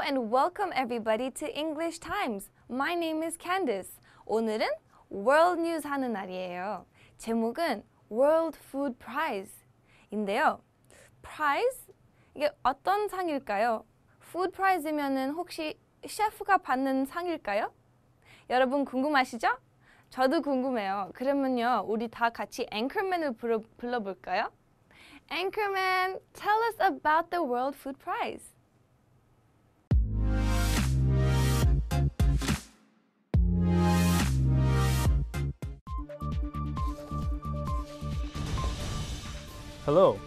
and welcome everybody to English Times. My name is Candice. 오늘은 World News 하는 날이에요. 제목은 World Food Prize인데요. Prize? 이게 어떤 상일까요? Food Prize면은 혹시 셰프가 받는 상일까요? 여러분 궁금하시죠? 저도 궁금해요. 그러면요, 우리 다 같이 앵커맨을 불러, 불러볼까요? Anchorman, tell us about the World Food Prize. Hello,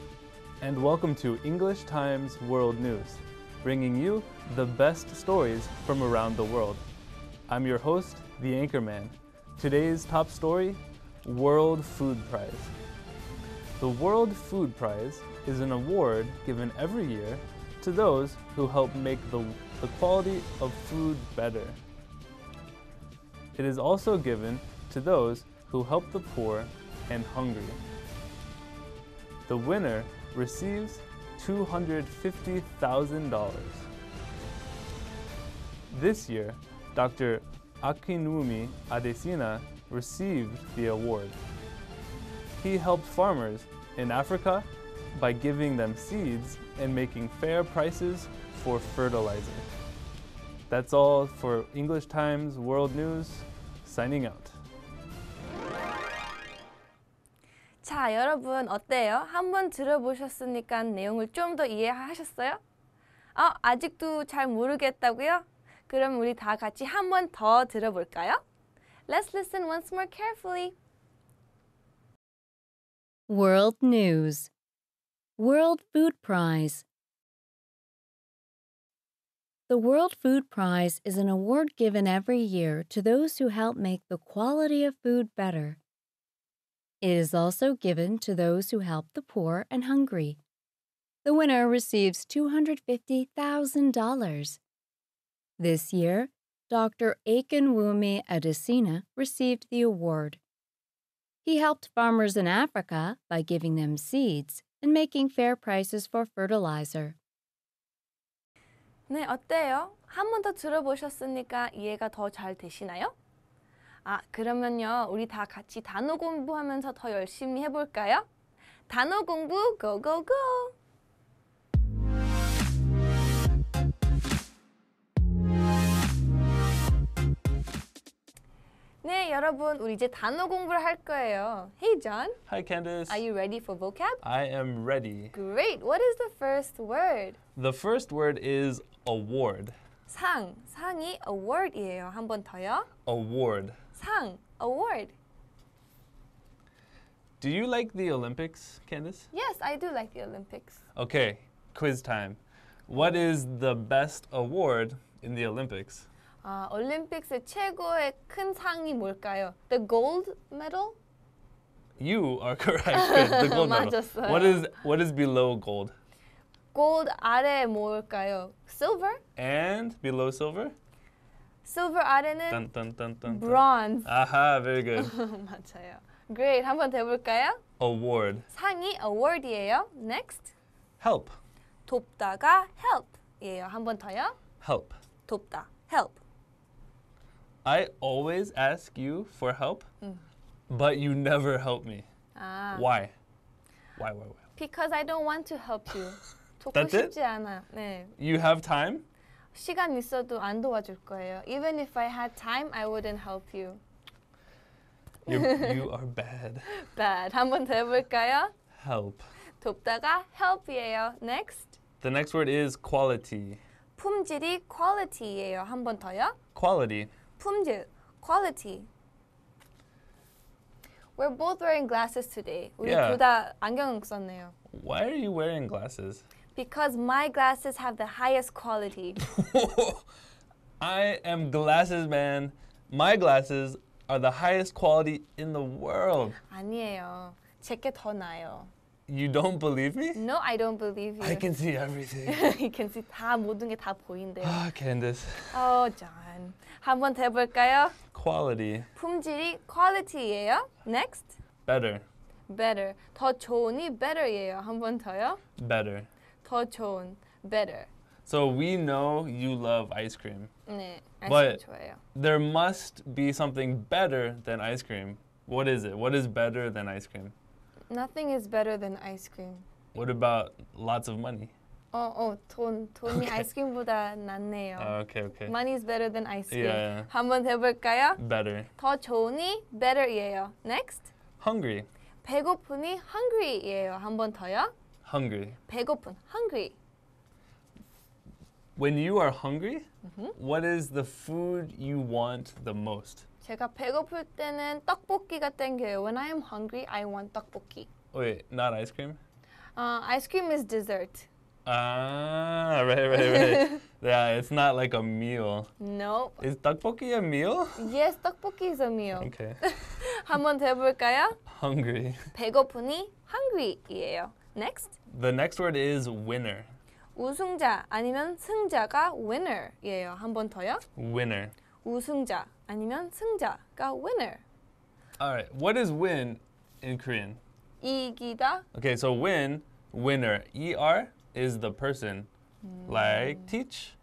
and welcome to English Times World News, bringing you the best stories from around the world. I'm your host, the Anchorman. Today's top story World Food Prize. The World Food Prize is an award given every year to those who help make the, the quality of food better. It is also given to those who help the poor and hungry. The winner receives $250,000. This year, Dr. Akinwumi Adesina received the award. He helped farmers in Africa by giving them seeds and making fair prices for fertilizer. That's all for English Times World News. Signing out. 자, 여러분 어때요? 한번 들어보셨으니까 내용을 좀 더 이해하셨어요? 어, 아직도 잘 모르겠다고요? 그럼 우리 다 같이 한번 더 들어볼까요? Let's listen once more carefully. World News World Food Prize The World Food Prize is an award given every year to those who help make the quality of food better. It is also given to those who help the poor and hungry. The winner receives $250,000. This year, Dr. Akinwumi Adesina received the award. He helped farmers in Africa by giving them seeds and making fair prices for fertilizer. 네, 어때요? 한 번 더 들어보셨으니까 이해가 더 잘 되시나요? 아, 그러면요. 우리 다 같이 단어 공부하면서 더 열심히 해볼까요? 단어 공부 고고고! 네, 여러분, 우리 이제 단어 공부를 할 거예요. Hey, John. Hi, Candice. Are you ready for vocab? I am ready. Great. What is the first word? The first word is award. 상. 상이 award이에요. 한 번 더요. Award. 상. award. Do you like the Olympics, Candice? Yes, I do like the Olympics. Okay, quiz time. What is the best award in the Olympics? 아, 올림픽스 최고의 큰 상이 뭘까요? The gold medal? You are correct. Good, the gold medal. 맞았어요. What is what is below gold? gold 아래 뭘까요? silver? And below silver? silver 아래는 Dun dun dun dun. dun. bronze. Aha, very good. 맞아요. Great. 한번 더 해볼까요? Award. 상이 award이에요. Next. Help. 돕다가 help이에요. 한 번 더요. Help. 돕다. help. I always ask you for help, but you never help me. 아, Why? Why, why, why? because I don't want to help you. 돕고 That's it? 싶지 않아. 네. You have time? 시간 있어도 안 도와줄 거예요. Even if I had time, I wouldn't help you. you you are bad. Bad. 한 번 더 해볼까요? Help. 돕다가 help이에요. Next. The next word is quality. 품질이 quality예요. 한 번 더요. Quality. 품질, quality. We're both wearing glasses today. 우리 Yeah. 둘 다 안경 썼네요. Why are you wearing glasses? Because my glasses have the highest quality. I am glasses man. My glasses are the highest quality in the world. 아니에요. 제게 더 나아요. You don't believe me? No, I don't believe you. I can see everything. you can see 다 모든 게 다 보인대요. ah, Candace. 어, John. 한번 더 해볼까요? Quality. 품질이 quality예요. Next. Better. better. 더 좋으니 better예요. 한 번 더요. Better. 더 좋은 better. So we know you love ice cream. 네, 아이스크림 But- 좋아해요. There must be something better than ice cream. What is it? What is better than ice cream? Nothing is better than ice cream. What about lots of money? 어, 어, 돈, 돈이 Okay. 아이스크림보다 낫네요. Oh, okay, okay. Money is better than ice cream. Yeah, yeah. 한번 해볼까요? Better. 더 좋으니 better이에요. Next. Hungry. 배고프니 hungry이에요. 한 번 더요. Hungry. 배고픈 hungry. When you are hungry, what is the food you want the most? 제가 배고플 때는 떡볶이가 땡겨요. When I am hungry, I want 떡볶이. Wait, not ice cream? Uh, ice cream is dessert. Ah, right, right, right. yeah, it's not like a meal. Nope. Is tteokbokki a meal? Yes, 떡볶이 is a meal. Okay. 한 번 더 해볼까요? Hungry. 배고프니 hungry이에요. Next. The next word is winner. 우승자 아니면 승자가 winner이에요. 한 번 더요. Winner. 우승자 아니면 승자가 winner. All right. What is win in Korean? 이기다, Okay, so win, winner. ER is the person. Like teach.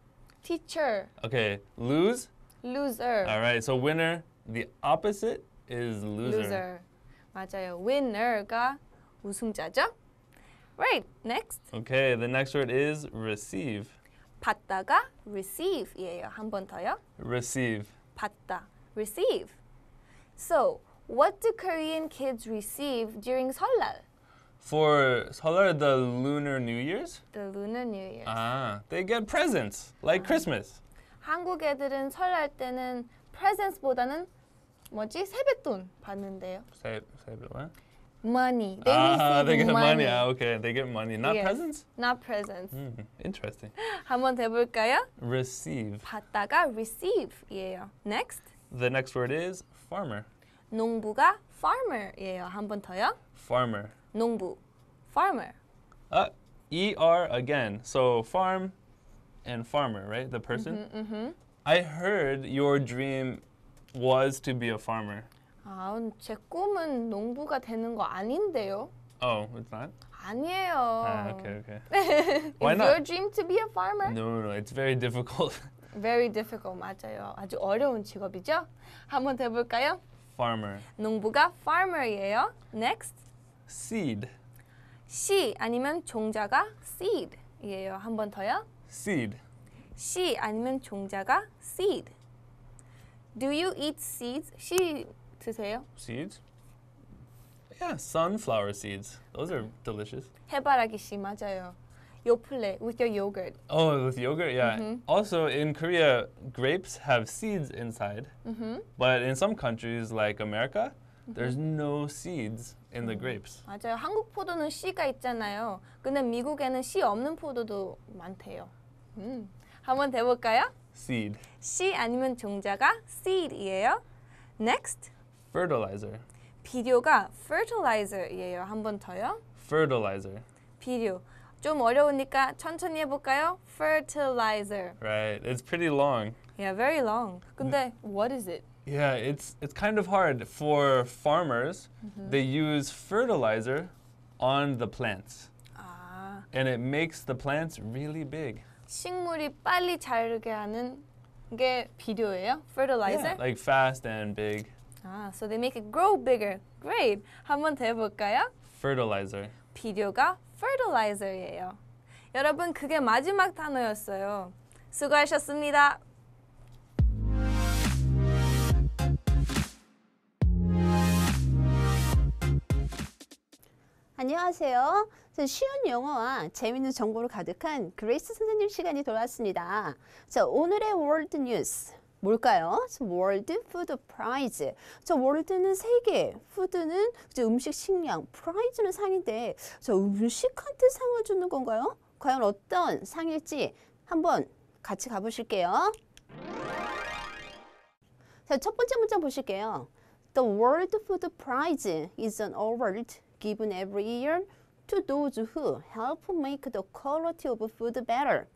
teacher, Okay, lose. loser, All right, so winner, the opposite is loser. loser. 맞아요. winner가 우승자죠. Right. Next. Okay, the next word is receive. 받다가 receive이에요. 한 번 더요. Receive. 받다, receive. So, what do Korean kids receive during 설날, For Solar, the Lunar New Year's, the Lunar New Year? ah, they get presents like Christmas. 한국 애들은 설날 때는 presents보다는 뭐지 세뱃돈 받는데요. Say, say it, what? Money. They ah, receive they get money. money, Ah, okay, they get money, not Yes. presents. not presents. Hmm, interesting. 한번 해볼까요? Receive. 받다가 receive이에요. Next. The next word is farmer. 농부가 farmer이에요. 한 번 더요. Farmer. 농부, farmer. Uh, ER again. So farm and farmer, right? The person. Mm-hmm. I heard your dream was to be a farmer. 아, 제 꿈은 농부가 되는 거 아닌데요. Oh, it's not? 아니에요. Ah, okay, okay. Why Is your not? dream to be a farmer? No, no. It's very difficult. Very difficult. 맞아요. 아주 어려운 직업이죠. 한번 해볼까요? farmer. 농부가 farmer이에요. Next. Seed. 씨 아니면 종자가 seed이에요. 한번 더요. Seed. 씨 아니면 종자가 seed. Do you eat seeds? 씨 드세요? Seeds? Yeah, sunflower seeds. Those are delicious. 해바라기 씨 맞아요. 요플레 with your yogurt. Oh, with yogurt, yeah. Also, in Korea, grapes have seeds inside. Mm-hmm. But in some countries, like America, there's no seeds in the grapes. 맞아요. 한국 포도는 씨가 있잖아요. 근데 미국에는 씨 없는 포도도 많대요. 음. 한번 해볼까요? Seed. 씨 아니면 종자가 seed이에요. Next. Fertilizer. 비료가 fertilizer이에요. 한 번 더요. Fertilizer. 비료. 좀 어려우니까 천천히 해볼까요? fertilizer. Right. It's pretty long. Yeah, very long. 근데 what is it? Yeah, it's it's kind of hard for farmers. They use fertilizer on the plants, 아, and it makes the plants really big. 식물이 빨리 자르게 하는 게 비료예요? fertilizer? Yeah, like fast and big. 아, so they make it grow bigger. Great. 한번 더 해볼까요? Fertilizer. 비료가 fertilizer예요. 여러분, 그게 마지막 단어였어요. 수고하셨습니다. 안녕하세요. 자, 쉬운 영어와 재미있는 정보로 가득한 그레이스 선생님 시간이 돌아왔습니다. 자, 오늘의 World News 뭘까요? 자, World Food Prize. 자, World는 세계, Food는 음식, 식량, Prize는 상인데, 자, 음식한테 상을 주는 건가요? 과연 어떤 상일지 한번 같이 가보실게요. 자, 첫 번째 문장 보실게요. The World Food Prize is an award given every year to those who help make the quality of food better.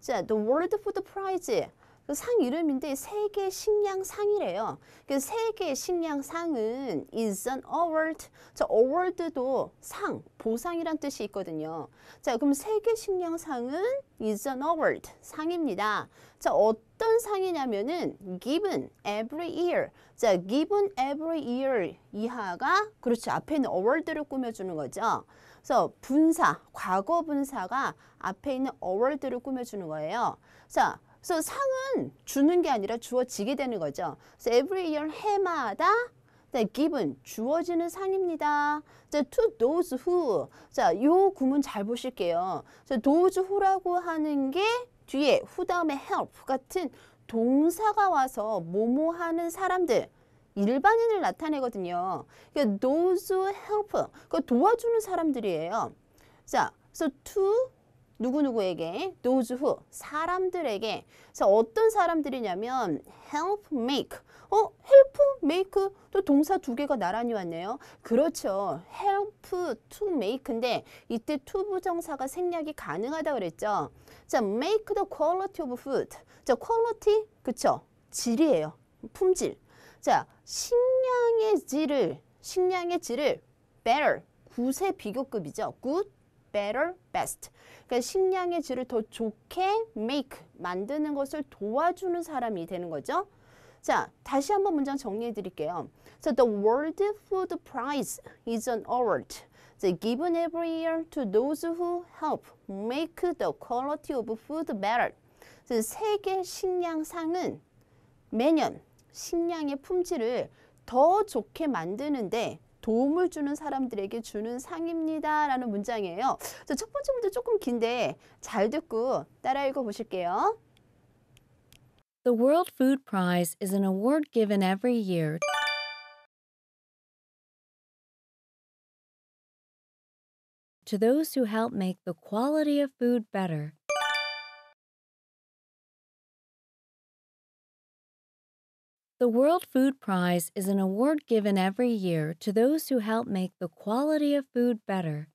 자, the World Food Prize. 그상 이름인데 세계 식량 상이래요. 그 세계 식량 상은 is an award. 저 award도 상, 보상이란 뜻이 있거든요. 자, 그럼 세계 식량 상은 is an award. 상입니다. 자, 어떤 상이냐면은 given every year. 자, given every year 이하가 그렇죠. 앞에 있는 award를 꾸며 주는 거죠. 그래서 분사, 과거 분사가 앞에 있는 award를 꾸며 주는 거예요. 자, 그래서 상은 주는 게 아니라 주어지게 되는 거죠. 그래서 every year 해마다 네, given 주어지는 상입니다. 자, to those who. 자, 요 구문 잘 보실게요. 자, those who라고 하는 게 뒤에 who 다음에 help 같은 동사가 와서 뭐뭐 하는 사람들 일반인을 나타내거든요. 그러니까 those help 그 도와주는 사람들이에요. 자, so to 누구누구에게? Those who. 사람들에게. 자 어떤 사람들이냐면 help make. 어 help make 또 동사 두 개가 나란히 왔네요. 그렇죠. help to make인데 이때 to 부정사가 생략이 가능하다 그랬죠? 자 make the quality of food. 자 quality 그쵸? 질이에요. 품질. 자 식량의 질을 식량의 질을 better 굿의 비교급이죠. good better best 그러니까 식량의 질을 더 좋게 make 만드는 것을 도와주는 사람이 되는 거죠. 자, 다시 한번 문장 정리해 드릴게요. So the World Food Prize is an award so given every year to those who help make the quality of food better. so 세계 식량상은 매년 식량의 품질을 더 좋게 만드는데 도움을 주는 사람들에게 주는 상입니다. 라는 문장이에요. 첫 번째 문제 조금 긴데 잘 듣고 따라 읽어 보실게요. The World Food Prize is an award given every year to those who help make the quality of food better. The World Food Prize is an award given every year to those who help make the quality of food better.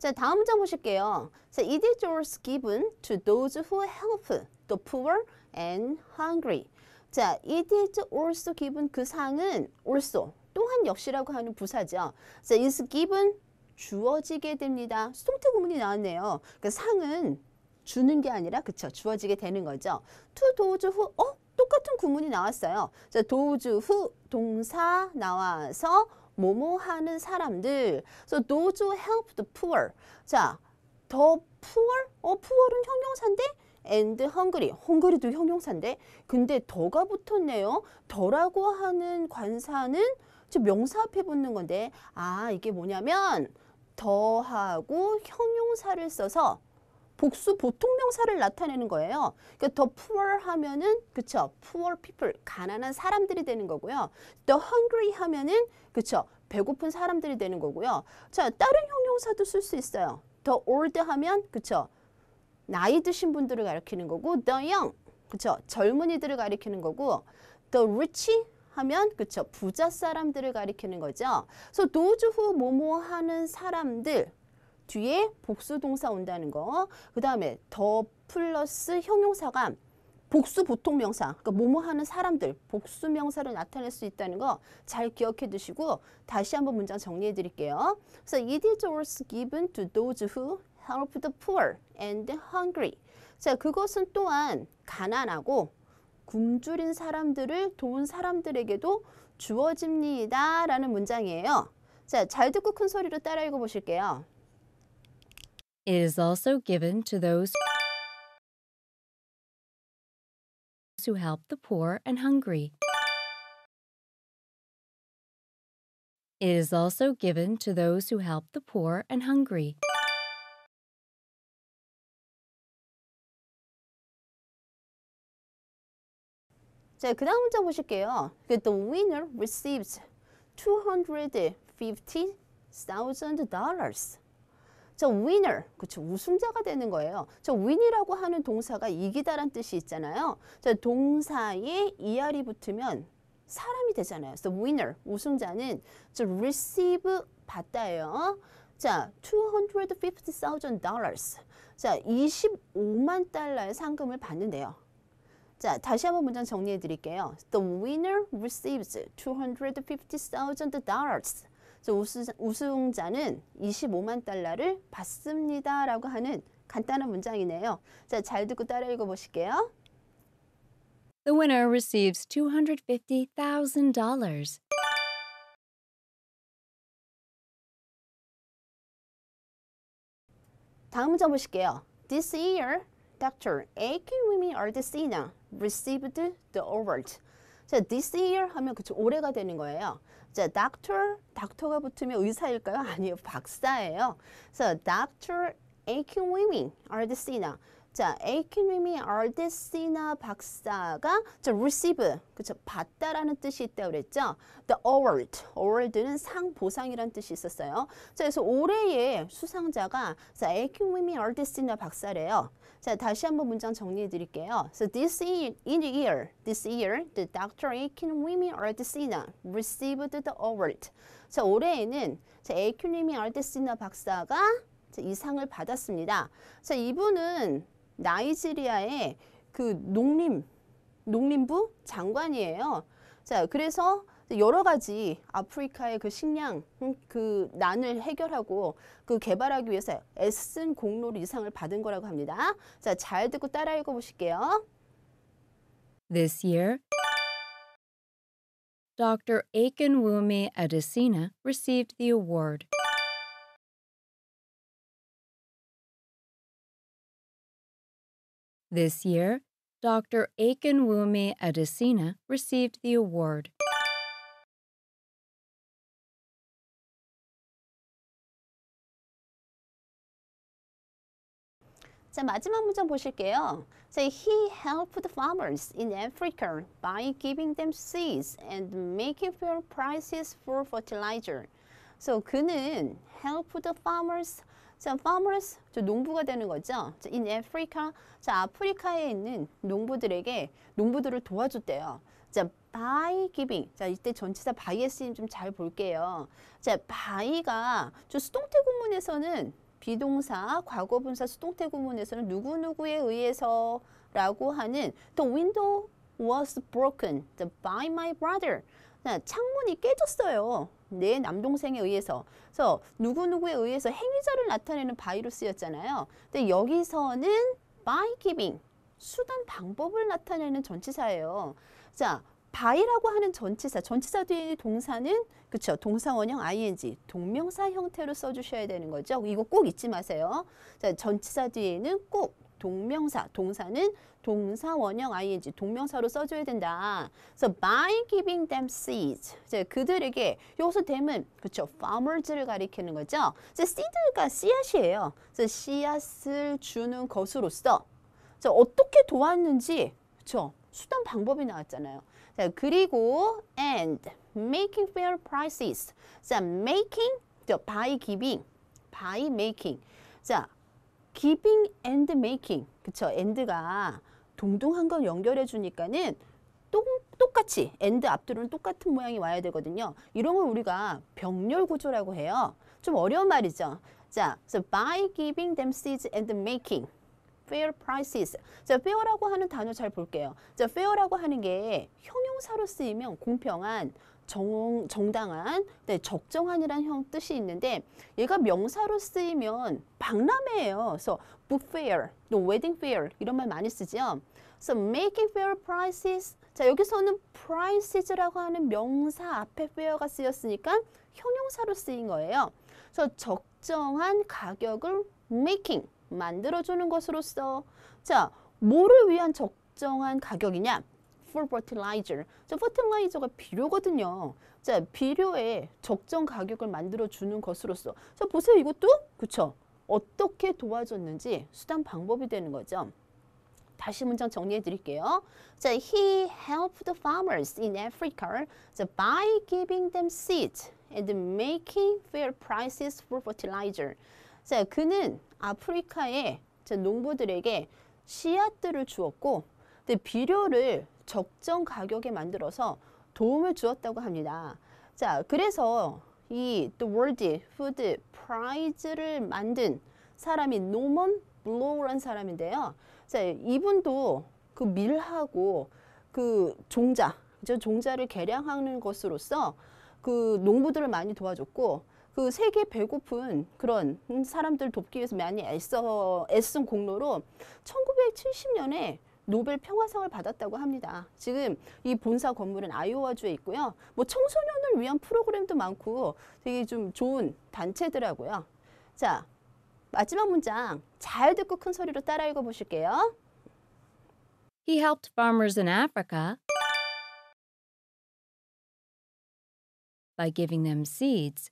자, 다음 문장 보실게요. 자, it is also given to those who help the poor and hungry. 자, it is also given 그 상은 also 또한 역시라고 하는 부사죠. 자, is given 주어지게 됩니다. 수동태 구문이 나왔네요. 그 상은 주는 게 아니라 그쵸 주어지게 되는 거죠. to those who 어 똑같은 구문이 나왔어요. 자, those who 동사 나와서 뭐뭐 하는 사람들. So who help the poor. 자, the poor? 어, poor은 형용사인데? and hungry. 헝그리도 형용사인데? 근데 더가 붙었네요. 더라고 하는 관사는 지금 명사 앞에 붙는 건데, 아, 이게 뭐냐면, 더하고 형용사를 써서 복수 보통 명사를 나타내는 거예요. 그러니까 the poor 하면은 그쵸 poor people 가난한 사람들이 되는 거고요. the hungry 하면은 그쵸 배고픈 사람들이 되는 거고요. 자 다른 형용사도 쓸 수 있어요. the old 하면 그쵸 나이 드신 분들을 가리키는 거고 the young 그쵸 젊은이들을 가리키는 거고 the rich 하면 그쵸 부자 사람들을 가리키는 거죠. 그래서 those who 뭐뭐 하는 사람들 뒤에 복수 동사 온다는 거. 그 다음에 더 플러스 형용사가 복수 보통 명사, 그러니까 뭐뭐 하는 사람들, 복수 명사를 나타낼 수 있다는 거 잘 기억해 두시고 다시 한번 문장 정리해 드릴게요. 그래서 it is also given to those who help the poor and hungry. 자, 그것은 또한 가난하고 굶주린 사람들을 도운 사람들에게도 주어집니다. 라는 문장이에요. 자, 잘 듣고 큰 소리로 따라 읽어 보실게요. It is also given to those who help the poor and hungry. It is also given to those who help the poor and hungry. 자, 그 다음 문장 보실게요. The winner receives $250,000. 저 winner, 그쵸, 우승자가 되는 거예요. 저 win이라고 하는 동사가 이기다란 뜻이 있잖아요. 저 동사에 er이 붙으면 사람이 되잖아요. So winner 우승자는 저 receive 받다예요. 자, 250,000 dollars. 자, 25만 달러의 상금을 받는데요. 자, 다시 한번 문장 정리해 드릴게요. The winner receives 250,000 dollars. 자, 우승, 우승 자는 25만 달러를 받습니다. 라고 하는 간단한 문장이네요. 자, 잘 듣고 따라 읽어 보실게요. The winner receives $250,000. 다음 문장 보실게요. This year, Dr. Akinwumi Ardesina received the award. 자, this year 하면 그쵸 올해가 되는 거예요. 자, doctor, 닥터가 붙으면 의사일까요? 아니요, 박사예요. 그래서 Dr. Akinwumi Ardesina. 자, 에이킨위미 아르데시나 박사가 자, receive, 그쵸, 받다라는 뜻이 있다고 그랬죠? The award, award는 상, 보상이란 뜻이 있었어요. 자, 그래서 올해의 수상자가 자, 에이킨위미 아르데시나 박사래요. 자, 다시 한번 문장 정리해 드릴게요. So this in the year, this year, the Dr. 에이킨위미 아르데시나 received the award. 자, 올해에는 자, 에이킨위미 아르데시나 박사가 자, 이 상을 받았습니다. 자, 이분은 나이지리아의 그 농림 농림부 장관이에요. 자, 그래서 여러 가지 아프리카의 그 식량 음, 그 난을 해결하고 그 개발하기 위해서 애쓴 공로를 이상을 받은 거라고 합니다. 자, 잘 듣고 따라 읽어 보실게요. This year, Dr. Akinwumi Adesina received the award. This year, Dr. Akinwumi Adesina received the award. 자, 마지막 문장 보실게요. 자, he helped farmers in Africa by giving them seeds and making fair prices for fertilizer. So 그는 helped the farmers 자, farmers 저 농부가 되는 거죠. 자, in Africa 자, 아프리카에 있는 농부들에게 농부들을 도와줬대요. 자, by giving. 자, 이때 전치사 by의 쓰임 좀 잘 볼게요. 자, by가 저 수동태 구문에서는 비동사, 과거분사, 수동태 구문에서는 누구누구에 의해서 라고 하는 The window was broken by my brother. 자, 창문이 깨졌어요. 내 남동생에 의해서. 그래서 누구누구에 의해서 행위자를 나타내는 by로 쓰였잖아요. 근데 여기서는 by giving, 수단 방법을 나타내는 전치사예요. 자, by라고 하는 전치사, 전치사 뒤에 동사는 그쵸 동사 원형 ing, 동명사 형태로 써주셔야 되는 거죠. 이거 꼭 잊지 마세요. 자, 전치사 뒤에는 꼭 동명사, 동사는 동사 원형 ing, 동명사로 써줘야 된다. 그래서 by giving them seeds, 자, 그들에게 여기서 them은 그쵸 farmers를 가리키는 거죠. 자, seed가 씨앗이에요. 그래서 씨앗을 주는 것으로서 자, 어떻게 도왔는지 그쵸 수단 방법이 나왔잖아요. 자, 그리고 and making fair prices. 자, making, 저 by giving, by making. 자, giving and making. 그쵸? and가 동동한 걸 연결해 주니까는 똑, 똑같이 and 앞뒤로는 똑같은 모양이 와야 되거든요. 이런 걸 우리가 병렬 구조라고 해요. 좀 어려운 말이죠. 자, so by giving them seeds and making fair prices. 자, fair라고 하는 단어 잘 볼게요. 자, fair라고 하는 게 형용사로 쓰이면 공평한, 정, 정당한, 네, 적정한이라는 형 뜻이 있는데 얘가 명사로 쓰이면 박람회예요. 그래서 book fair, 또 wedding fair 이런 말 많이 쓰죠. 그래서 making fair prices. 자, 여기서는 prices라고 하는 명사 앞에 fair가 쓰였으니까 형용사로 쓰인 거예요. 그래서 적정한 가격을 making 만들어주는 것으로서 자 뭐를 위한 적정한 가격이냐? For fertilizer. 자, fertilizer가 비료거든요. 자, 비료에 적정 가격을 만들어 주는 것으로서. 자, 보세요. 이것도 그쵸? 어떻게 도와줬는지 수단 방법이 되는 거죠. 다시 문장 정리해 드릴게요. 자, he helped the farmers in Africa 자, by giving them seeds and making fair prices for fertilizer. 자, 그는 아프리카의 자, 농부들에게 씨앗들을 주었고, 근데 비료를 적정 가격에 만들어서 도움을 주었다고 합니다. 자, 그래서 이 The World Food Prize를 만든 사람이 노먼 블로우라는 사람인데요. 자, 이분도 그 밀하고 그 종자, 저 종자를 개량하는 것으로서 그 농부들을 많이 도와줬고 그 세계 배고픈 그런 사람들 돕기 위해서 많이 애써 애쓴 공로로 1970년에 노벨 평화상을 받았다고 합니다. 지금 이 본사 건물은 아이오와주에 있고요. 뭐 청소년을 위한 프로그램도 많고 되게 좀 좋은 단체더라고요. 자, 마지막 문장 잘 듣고 큰 소리로 따라 읽어 보실게요. He helped farmers in Africa by giving them seeds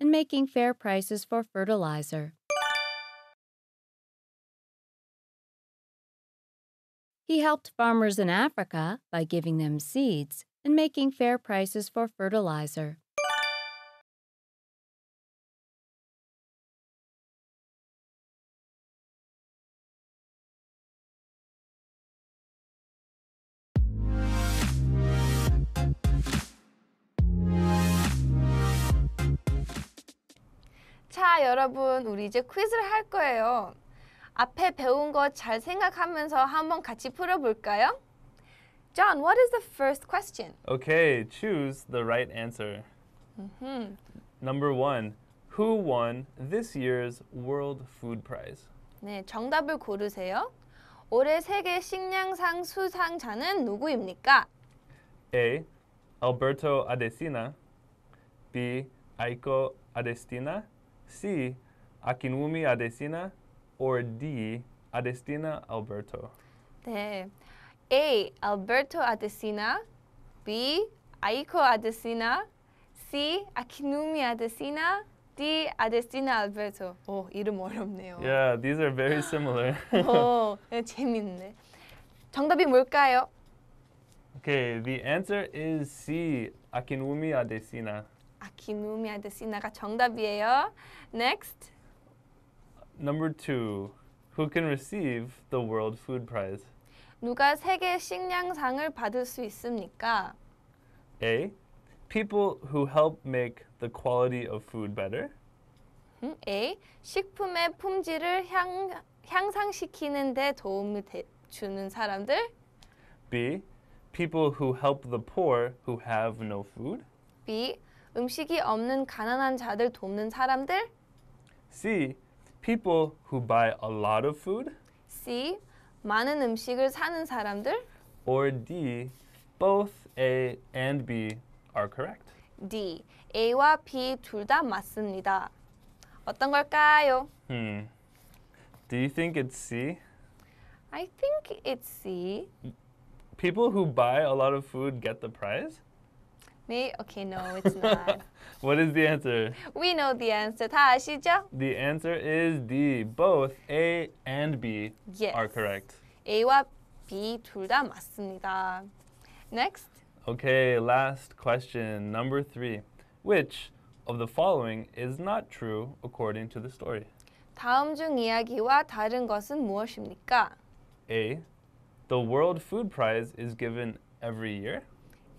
and making fair prices for fertilizer. He helped farmers in Africa by giving them seeds and making fair prices for fertilizer. 자, 여러분, 우리 이제 퀴즈를 할 거예요. 앞에 배운 거 잘 생각하면서 한번 같이 풀어볼까요? John, what is the first question? Okay, choose the right answer. Number one, who won this year's World Food Prize? 네, 정답을 고르세요. 올해 세계 식량상 수상자는 누구입니까? A. Alberto Adesina. B. Aiko Adestina. C. Akinwumi Adesina. Or D. Adestina Alberto. 네. A. 알베르토 아데시나 B. 아이코 아데시나 C. 아키누미 아데시나 D. 아데시나 알베르토 오, 이름 어렵네요. Yeah, these are very similar. 오, 네, 재밌네. 정답이 뭘까요? okay, the answer is C. Akinwumi Adesina. 아키누미 아데시나가 정답이에요. Next. Number two, who can receive the World Food Prize? 누가 세계 식량상을 받을 수 있습니까? A. People who help make the quality of food better. 음, A. 식품의 품질을 향, 향상시키는 데 도움을 대- 주는 사람들. B. People who help the poor who have no food. B. 음식이 없는 가난한 자들 돕는 사람들. C. People who buy a lot of food. C. 많은 음식을 사는 사람들. Or D. Both A and B are correct. D. A와 B 둘 다 맞습니다. 어떤 걸까요? Hmm. Do you think it's C? I think it's C. People who buy a lot of food get the prize? 네, okay, no, it's not. What is the answer? We know the answer. 다 아시죠? The answer is D. Both A and B Yes. are correct. A와 B 둘 다 맞습니다. Next. Okay, last question. Number three. Which of the following is not true according to the story? 다음 중 이야기와 다른 것은 무엇입니까? A. The World Food Prize is given every year.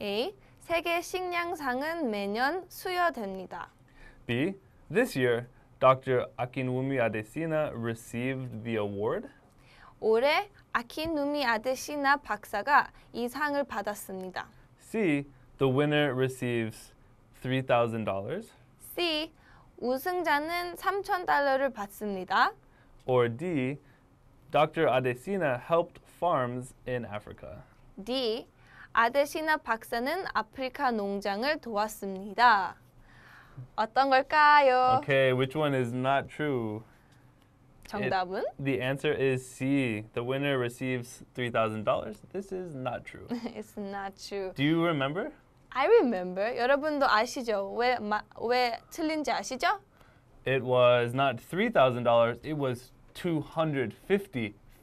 A. 세계 식량상은 매년 수여됩니다. B. This year, Dr. Akinwumi Adesina received the award. 올해 아키누미 아데시나 박사가 이 상을 받았습니다. C. The winner receives $3,000. C. 우승자는 3천 달러를 받습니다. Or D. Dr. Adesina helped farms in Africa. D. 아데시나 박사는 아프리카 농장을 도왔습니다. 어떤 걸까요? Okay, which one is not true? 정답은 The answer is C. The winner receives $3,000. This is not true. It's not true. Do you remember? I remember. 여러분도 아시죠? 왜, 마, 왜 틀린지 아시죠? It was not $3,000, it was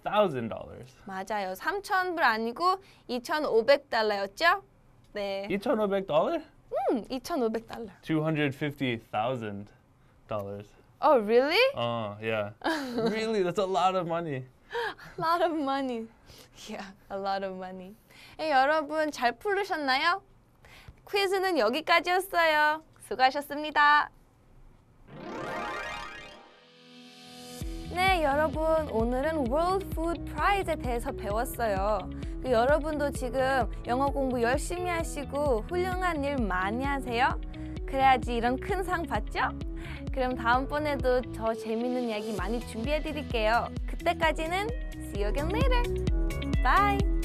$250,000. 맞아요. 3,000불 아니고 2,500달러였죠? 네. $2,500? 음, 2,500 달러. $250,000. Oh, really? Oh, yeah. really? That's a lot of money. A lot of money. Yeah, a lot of money. 예, 여러분 잘 풀으셨나요? 퀴즈는 여기까지였어요. 수고하셨습니다. 네, 여러분 오늘은 World Food Prize에 대해서 배웠어요. 그 여러분도 지금 영어 공부 열심히 하시고 훌륭한 일 많이 하세요. 그래야지 이런 큰 상 받죠? 그럼 다음번에도 더 재밌는 이야기 많이 준비해 드릴게요. 그때까지는 see you again later. Bye.